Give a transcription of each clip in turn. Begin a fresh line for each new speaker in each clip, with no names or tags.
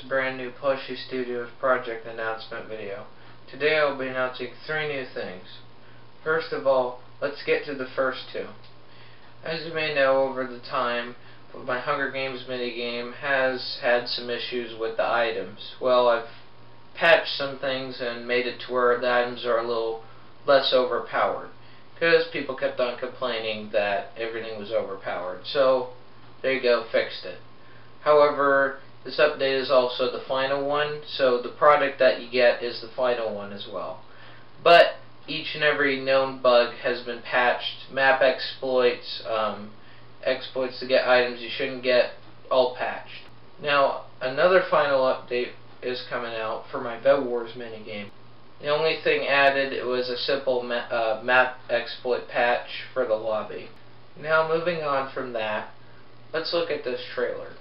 brand new Plushie Studios project announcement video. Today I'll be announcing three new things. First of all, let's get to the first two. As you may know, over the time, my Hunger Games minigame has had some issues with the items. Well, I've patched some things and made it to where the items are a little less overpowered. Because people kept on complaining that everything was overpowered. So, there you go, fixed it. However, this update is also the final one, so the product that you get is the final one as well. But each and every known bug has been patched. Map exploits, um, exploits to get items you shouldn't get, all patched. Now, another final update is coming out for my Bed Wars minigame. The only thing added was a simple ma uh, map exploit patch for the lobby. Now, moving on from that, let's look at this trailer.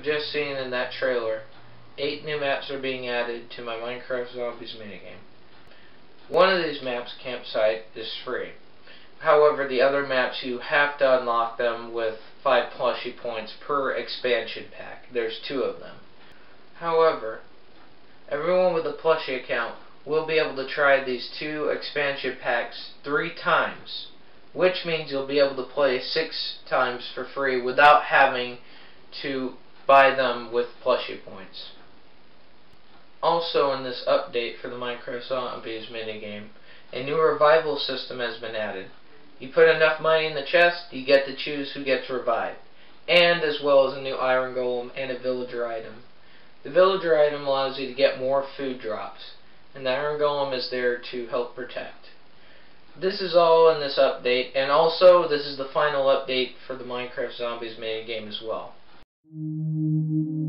Have just seen in that trailer, 8 new maps are being added to my Minecraft Zombies minigame. One of these maps, Campsite, is free. However, the other maps you have to unlock them with 5 plushie points per expansion pack. There's two of them. However, everyone with a plushie account will be able to try these two expansion packs three times, which means you'll be able to play six times for free without having to buy them with plushie points. Also in this update for the Minecraft Zombies minigame, a new revival system has been added. You put enough money in the chest, you get to choose who gets revived. And as well as a new iron golem and a villager item. The villager item allows you to get more food drops, and the iron golem is there to help protect. This is all in this update, and also this is the final update for the Minecraft Zombies minigame as well. Thank you.